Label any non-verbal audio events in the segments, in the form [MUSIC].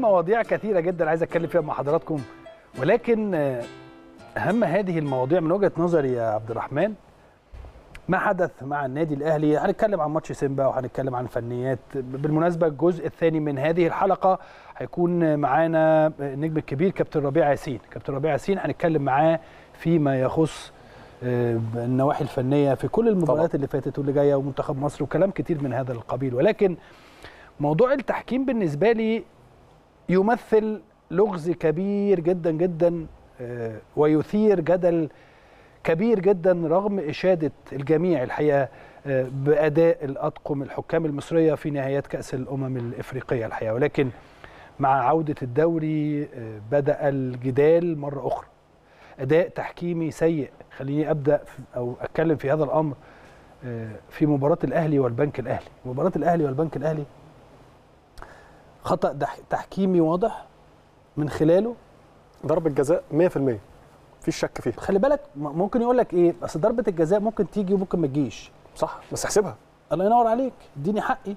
مواضيع كثيرة جدا عايز أتكلم فيها مع حضراتكم. ولكن آه، أهم هذه المواضيع من وجهة نظري يا عبد الرحمن ما حدث مع النادي الأهلي؟ هنتكلم عن ماتش سيمبا وهنتكلم عن فنيات بالمناسبة الجزء الثاني من هذه الحلقة هيكون معانا النجم الكبير كابتن ربيع ياسين. كابتن ربيع ياسين هنتكلم معاه فيما يخص آه، النواحي الفنية في كل المباريات اللي فاتت واللي جاية ومنتخب مصر وكلام كتير من هذا القبيل. ولكن موضوع التحكيم بالنسبة لي يمثل لغز كبير جدا جدا آه، ويثير جدل كبير جدا رغم إشادة الجميع الحقيقة آه، بأداء الأطقم الحكام المصرية في نهايات كأس الأمم الإفريقية الحقيقة. ولكن مع عودة الدوري آه، بدأ الجدال مرة أخرى. أداء تحكيمي سيء. خليني أبدأ أو أتكلم في هذا الأمر في مباراة الأهلي والبنك الأهلي. مباراة الأهلي والبنك الأهلي خطأ دح- تحكيمي واضح من خلاله. ضربة جزاء 100% مفيش شك فيها. خلي بالك ممكن يقول لك إيه؟ أصل ضربة الجزاء ممكن تيجي وممكن ما تجيش. صح بس احسبها. الله ينور عليك. اديني حقي.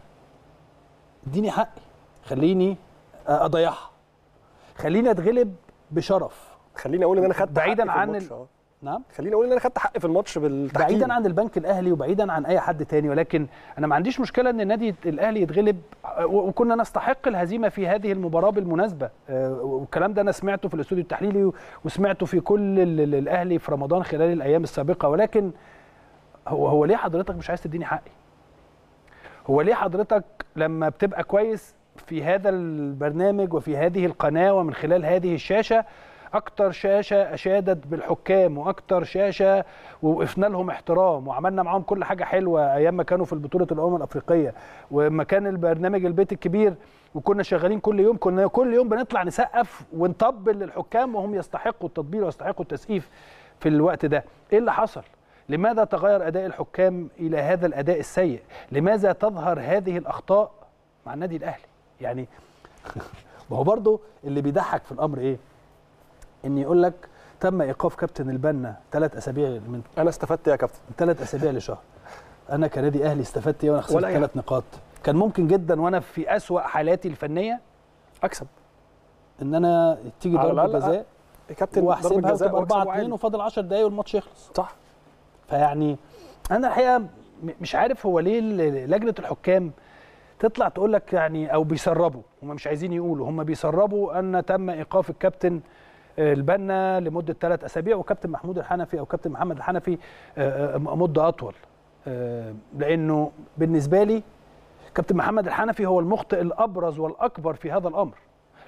اديني حقي. خليني أضيعها. خليني أتغلب بشرف. خليني أقول إن أنا خدت بعيداً عن ال- أهو. نعم. خليني أقول إن أنا خدت حقي في الماتش بالتحكيم. بعيدا عن البنك الأهلي وبعيدا عن أي حد تاني ولكن أنا ما عنديش مشكلة إن النادي الأهلي يتغلب وكنا نستحق الهزيمة في هذه المباراة بالمناسبة. آه، والكلام ده أنا سمعته في الأستوديو التحليلي وسمعته في كل ال- ال- الأهلي في رمضان خلال الأيام السابقة ولكن هو هو ليه حضرتك مش عايز تديني حقي؟ هو ليه حضرتك لما بتبقى كويس في هذا البرنامج وفي هذه القناة ومن خلال هذه الشاشة أكتر شاشة اشادت بالحكام وأكتر شاشة ووقفنا لهم احترام وعملنا معاهم كل حاجة حلوة أيام ما كانوا في البطوله الأمم الأفريقية. وما كان البرنامج البيت الكبير وكنا شغالين كل يوم كنا كل يوم بنطلع نسقف ونطبل للحكام وهم يستحقوا التطبيل ويستحقوا التسقيف في الوقت ده. إيه اللي حصل؟ لماذا تغير أداء الحكام إلى هذا الأداء السيء؟ لماذا تظهر هذه الأخطاء مع النادي الأهلي؟ يعني [LAUGHS] ما هو برضه اللي بيضحك في الأمر إيه؟ ان يقول لك تم إيقاف كابتن البنا ثلاث أسابيع من أنا استفدت يا كابتن. ثلاث أسابيع لشهر. أنا كنادي أهلي استفدت إيه؟ وأنا خسرت ثلاث نقاط. كان ممكن جدا وأنا في أسوأ حالاتي الفنية أكسب. إن أنا تيجي على ضربة الأقل جزاء كابتن وأحسبها جزاء وتبقى 4 وأكسب 2 وعادي. وفاضل 10 دقايق والماتش يخلص. صح. فيعني أنا الحقيقة مش عارف هو ليه لجنة الحكام تطلع تقول لك يعني أو بيسربوا. هم مش عايزين يقولوا. هم بيسربوا أن تم إيقاف الكابتن آه، البنا لمدة ثلاث أسابيع وكابتن محمود الحنفي أو كابتن محمد الحنفي آه، آه، مدة أطول. آه، لأنه بالنسبة لي كابتن محمد الحنفي هو المخطئ الأبرز والأكبر في هذا الأمر.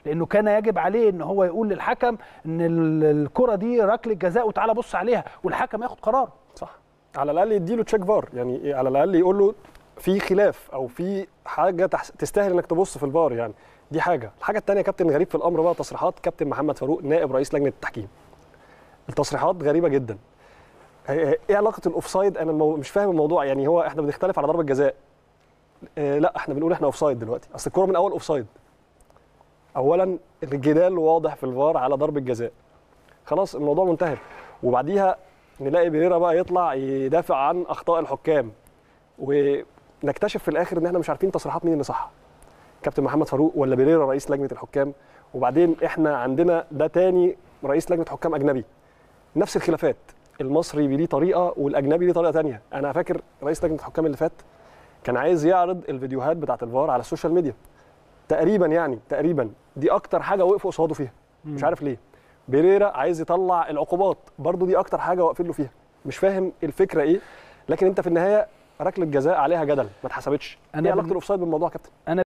لأنه كان يجب عليه إن هو يقول للحكم إن ال- الكرة دي ركلة جزاء وتعالى بص عليها والحكم ياخد قرار. صح. على الأقل يديله تشيك فار يعني إيه، على الأقل يقول له في خلاف أو في حاجة تستاهل إنك تبص في الفار يعني. دي حاجة. الحاجة الثانية كابتن غريب في الأمر بقى تصريحات كابتن محمد فاروق نائب رئيس لجنة التحكيم. التصريحات غريبة جدا. إيه علاقة الأوفسايد؟ أنا. مش فاهم الموضوع. يعني هو إحنا بنختلف على ضربة جزاء. إيه لا إحنا بنقول إحنا أوفسايد دلوقتي. أصل الكورة من أول أوفسايد. اولا الجدال واضح في الفار على ضربة جزاء. خلاص الموضوع منتهي. وبعديها نلاقي بيريرا بقى يطلع يدافع عن أخطاء الحكام. ونكتشف في الآخر إن إحنا مش عارفين تصريحات مين اللي صح. كابتن محمد فاروق ولا بيريرا رئيس لجنة الحكام. وبعدين إحنا عندنا ده تاني رئيس لجنة حكام أجنبي. نفس الخلافات. المصري ليه طريقة والأجنبي ليه طريقة تانية. أنا فاكر رئيس لجنة الحكام اللي فات كان عايز يعرض الفيديوهات بتاعة الفار على ال social media. تقريبا يعني تقريبا. دي أكتر حاجة وقفوا قصاده فيها. مش عارف ليه. بيريرا عايز يطلع العقوبات. برضو دي أكتر حاجة واقفين له فيها. مش فاهم الفكرة إيه. لكن أنت في النهاية ركلة جزاء عليها جدل. ما اتحسبتش. إيه علاقة ال offside بالموضوع يا كابتن؟